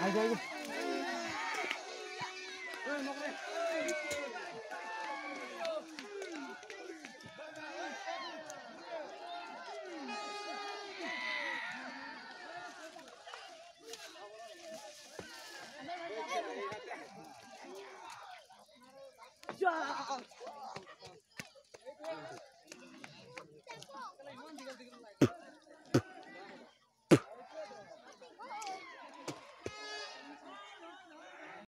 हजुर Stop!